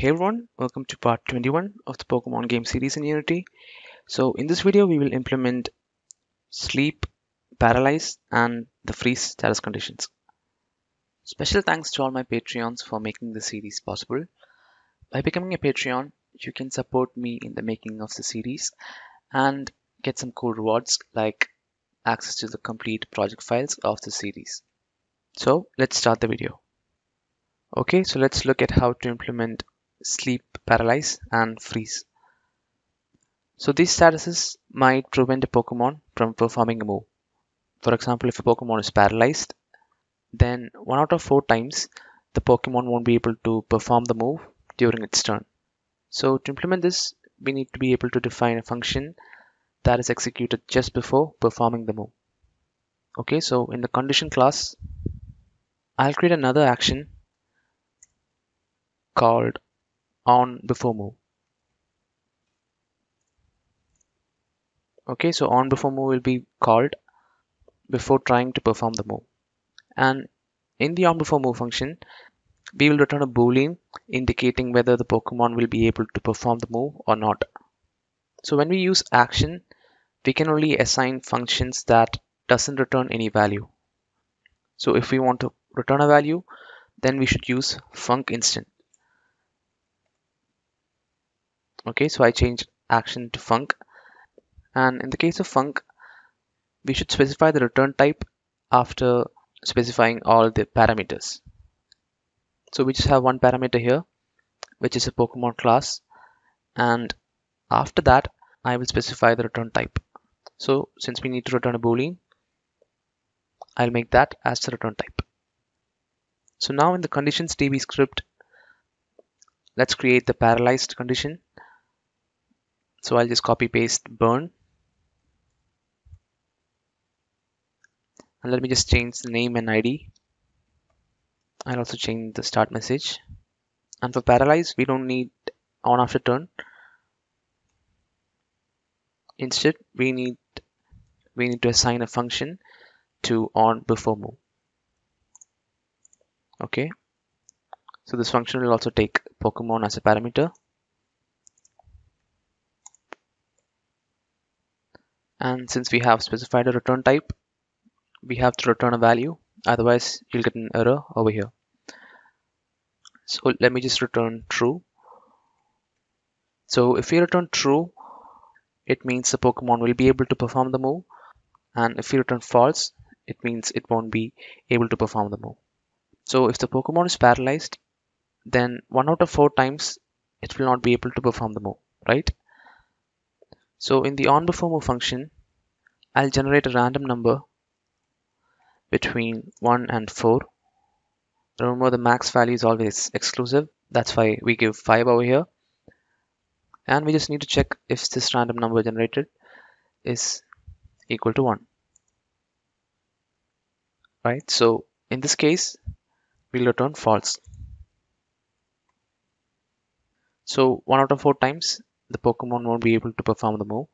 Hey everyone, welcome to part 21 of the Pokemon game series in Unity. So in this video we will implement sleep, paralyze and the freeze status conditions. Special thanks to all my Patreons for making the series possible. By becoming a Patreon, you can support me in the making of the series and get some cool rewards like access to the complete project files of the series. So let's start the video. Okay, so let's look at how to implement sleep, paralyze, and freeze. So these statuses might prevent a Pokemon from performing a move. For example, if a Pokemon is paralyzed, then one out of four times the Pokemon won't be able to perform the move during its turn. So to implement this, we need to be able to define a function that is executed just before performing the move. Okay, so in the condition class, I'll create another action called on before move. Okay, so on before move will be called before trying to perform the move. And in the on before move function, we will return a boolean indicating whether the Pokemon will be able to perform the move or not. So when we use action, we can only assign functions that doesn't return any value. So if we want to return a value, then we should use func instant. Okay, so I changed action to func. And in the case of func, we should specify the return type after specifying all the parameters. So we just have one parameter here, which is a Pokemon class. And after that, I will specify the return type. So since we need to return a boolean, I'll make that as the return type. So now in the conditions DB script, let's create the paralyzed condition. So I'll just copy paste burn. And let me just change the name and ID. I'll also change the start message. And for paralyze, we don't need on after turn. Instead, we need we need to assign a function to on before move. Okay. So this function will also take Pokemon as a parameter. And since we have specified a return type, we have to return a value. Otherwise, you'll get an error over here. So let me just return true. So if we return true, it means the Pokemon will be able to perform the move. And if we return false, it means it won't be able to perform the move. So if the Pokemon is paralyzed, then one out of four times it will not be able to perform the move, right? So in the on function, I'll generate a random number between 1 and 4. Remember the max value is always exclusive. That's why we give 5 over here. And we just need to check if this random number generated is equal to 1. Right, so in this case, we'll return false. So 1 out of 4 times, the Pokemon won't be able to perform the move.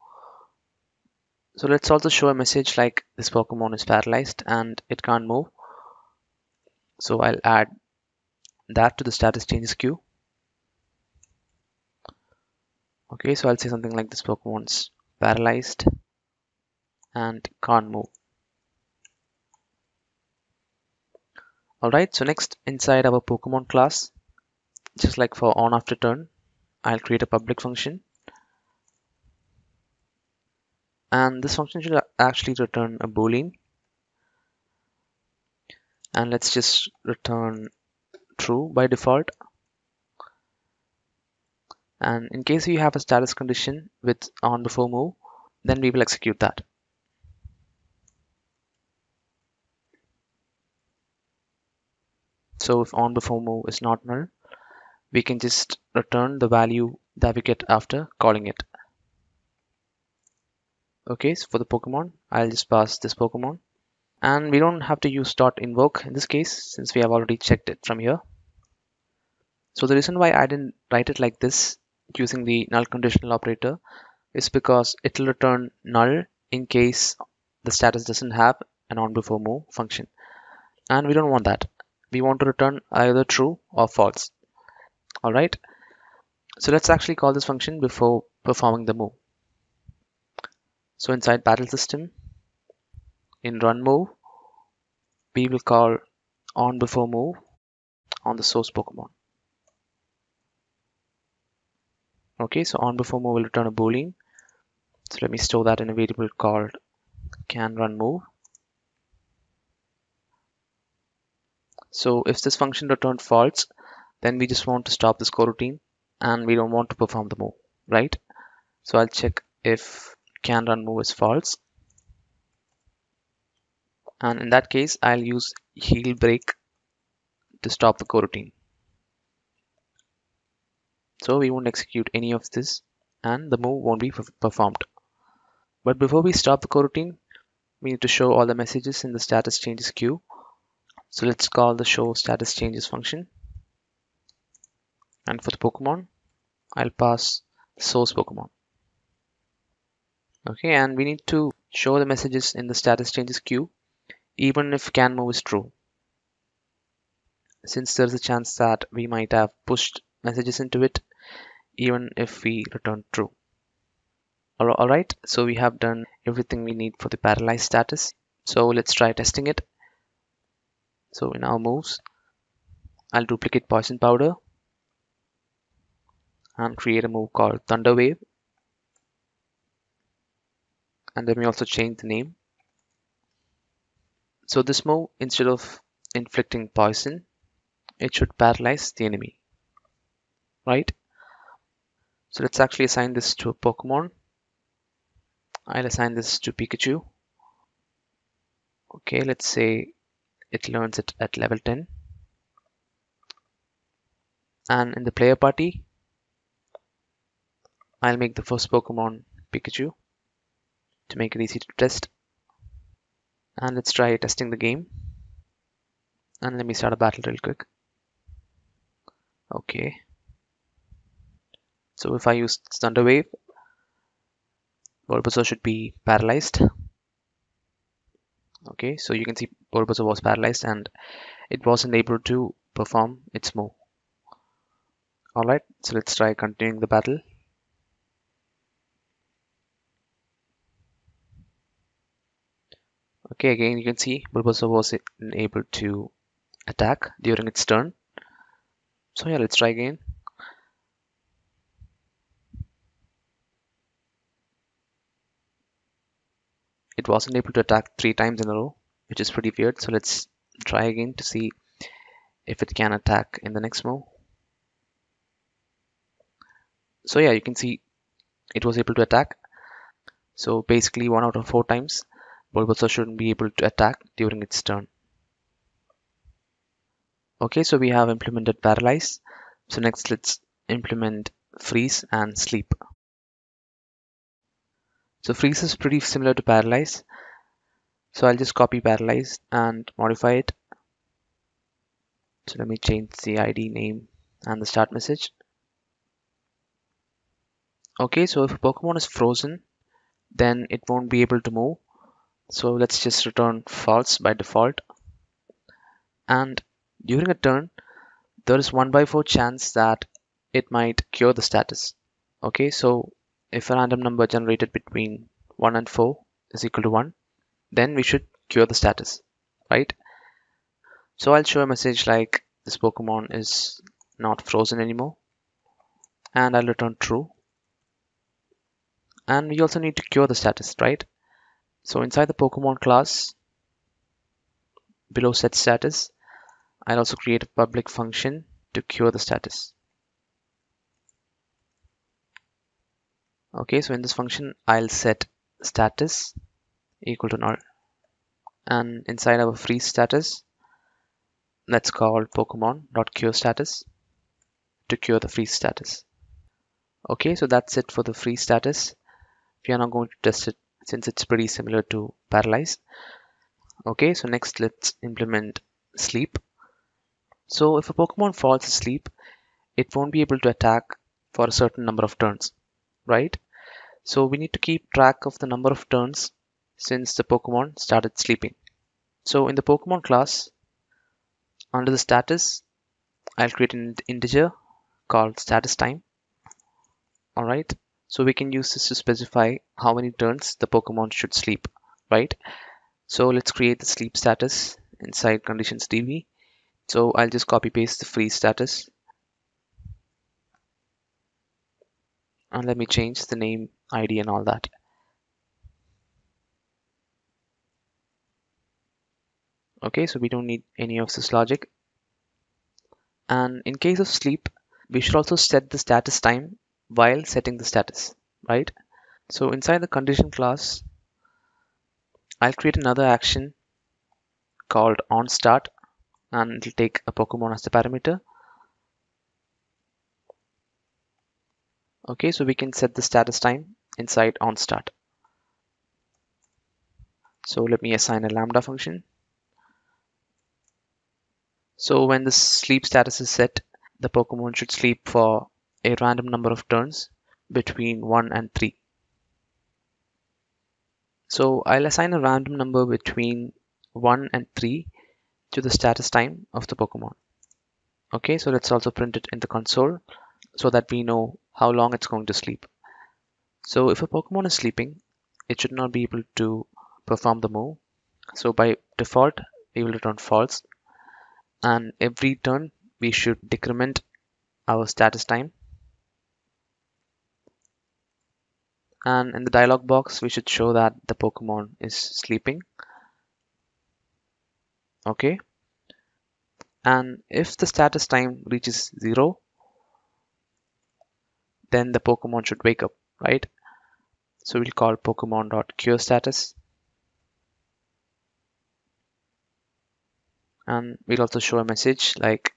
So let's also show a message like this Pokemon is paralyzed and it can't move. So I'll add that to the status changes queue. Okay, so I'll say something like this Pokemon's paralyzed and can't move. Alright, so next inside our Pokemon class, just like for on after turn, I'll create a public function and this function should actually return a boolean. And let's just return true by default. And in case you have a status condition with on before move then we will execute that. So if on before move is not null we can just return the value that we get after calling it okay so for the pokemon i'll just pass this pokemon. And we don't have to use dot invoke in this case since we have already checked it from here. So the reason why i didn't write it like this using the null conditional operator is because it will return null in case the status doesn't have an on before move function. And we don't want that. We want to return either true or false. All right So let's actually call this function before performing the move. So inside battle system, in run move, we will call on before move on the source Pokemon. Okay, so on before move will return a boolean. So let me store that in a variable called can run move. So if this function returned false, then we just want to stop this coroutine and we don't want to perform the move, right? So I'll check if can run move is false. And in that case, I'll use yield break to stop the coroutine. So we won't execute any of this and the move won't be performed. But before we stop the coroutine, we need to show all the messages in the status changes queue. So let's call the show status changes function. And for the Pokemon, I'll pass source Pokemon. Okay, and we need to show the messages in the status changes queue even if can move is true. Since there's a chance that we might have pushed messages into it even if we return true. Alright, so we have done everything we need for the paralyzed status. So let's try testing it. So in our moves, I'll duplicate poison powder and create a move called Thunder Wave. And let me also change the name. So this move, instead of inflicting poison, it should paralyze the enemy, right? So let's actually assign this to a Pokemon. I'll assign this to Pikachu. Okay, let's say it learns it at level 10. And in the player party, I'll make the first Pokemon Pikachu to make it easy to test. And let's try testing the game. And let me start a battle real quick. Okay. So if I use Thunder Wave, Bulbasaur should be paralyzed. Okay, so you can see Bulbasaur was paralyzed and it wasn't able to perform its move. Alright, so let's try continuing the battle. Okay, again you can see Bulbasaur was able to attack during its turn. So yeah, let's try again. It wasn't able to attack three times in a row, which is pretty weird. So let's try again to see if it can attack in the next move. So yeah, you can see it was able to attack. So basically one out of four times Bulbasaur shouldn't be able to attack during its turn. Okay, so we have implemented Paralyze. So next let's implement Freeze and Sleep. So Freeze is pretty similar to Paralyze. So I'll just copy Paralyze and modify it. So let me change the ID name and the start message. Okay, so if a Pokemon is frozen, then it won't be able to move so let's just return false by default. And during a turn, there is 1 by 4 chance that it might cure the status. Okay, so if a random number generated between 1 and 4 is equal to 1, then we should cure the status, right? So I'll show a message like this Pokemon is not frozen anymore. And I'll return true. And we also need to cure the status, right? So inside the Pokemon class, below set status, I'll also create a public function to cure the status. Okay, so in this function, I'll set status equal to null. And inside our freeze status, let's call Pokemon.cure status to cure the freeze status. Okay, so that's it for the freeze status. We are now going to test it since it's pretty similar to paralyze. Okay, so next let's implement sleep. So if a Pokemon falls asleep, it won't be able to attack for a certain number of turns, right? So we need to keep track of the number of turns since the Pokemon started sleeping. So in the Pokemon class, under the status, I'll create an integer called status time. all right so we can use this to specify how many turns the pokemon should sleep right? So let's create the sleep status inside conditions db so i'll just copy paste the freeze status. And let me change the name id and all that. Okay so we don't need any of this logic. And in case of sleep we should also set the status time while setting the status right? So inside the condition class I'll create another action called onStart and it'll take a Pokemon as the parameter. Okay so we can set the status time inside onStart. so let me assign a lambda function. So when the sleep status is set, the Pokemon should sleep for a random number of turns between 1 and 3. So I'll assign a random number between 1 and 3 to the status time of the Pokemon. Okay, so let's also print it in the console so that we know how long it's going to sleep. So if a Pokemon is sleeping, it should not be able to perform the move. So by default, we will return false and every turn we should decrement our status time and in the dialog box we should show that the Pokemon is sleeping. Okay. And if the status time reaches zero then the Pokemon should wake up right? So we'll call pokemon.cure status. And we'll also show a message like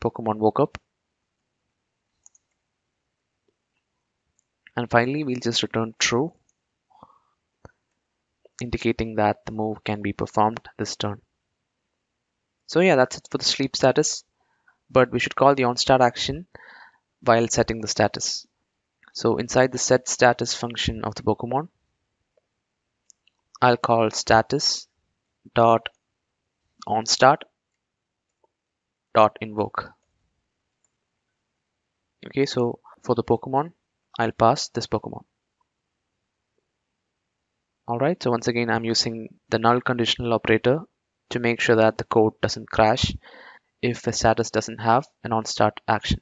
Pokemon woke up and finally we'll just return true indicating that the move can be performed this turn. So yeah that's it for the sleep status. But we should call the onStart action while setting the status. So inside the set status function of the Pokemon I'll call status dot on start dot invoke. Okay so for the pokemon i'll pass this pokemon. All right so once again i'm using the null conditional operator to make sure that the code doesn't crash if the status doesn't have an on start action.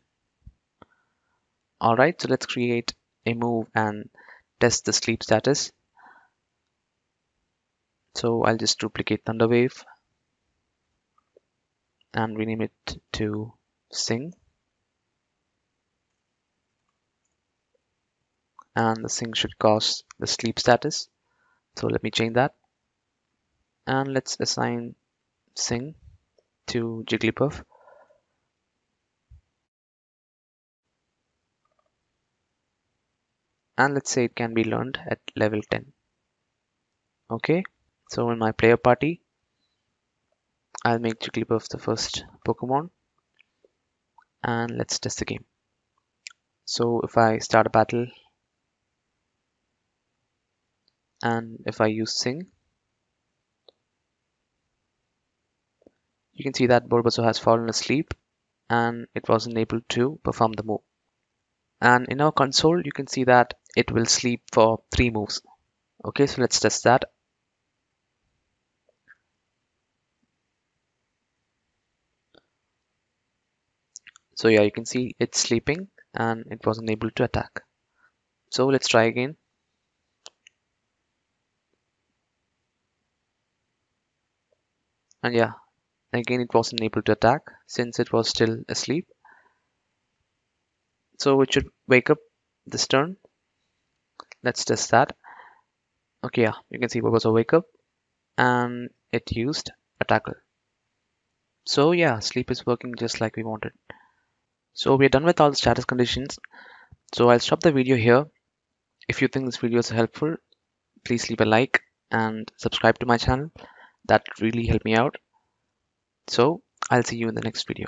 All right so let's create a move and test the sleep status. So i'll just duplicate thunderwave and rename it to sing and the sing should cause the sleep status. So let me change that. And let's assign sing to Jigglypuff. And let's say it can be learned at level 10 okay so in my player party I'll make Jigglypuff the first Pokemon. And let's test the game. So if I start a battle and if I use Sing, you can see that Bulbasaur has fallen asleep and it wasn't able to perform the move. And in our console, you can see that it will sleep for three moves. Okay, so let's test that. So yeah, you can see it's sleeping and it wasn't able to attack. So let's try again. And yeah, again it wasn't able to attack since it was still asleep. So it should wake up this turn. Let's test that. Okay, yeah, you can see what was a wake up and it used a tackle. So yeah, sleep is working just like we wanted. So we're done with all the status conditions. So I'll stop the video here. If you think this video is helpful, please leave a like and subscribe to my channel. That really helped me out. So I'll see you in the next video.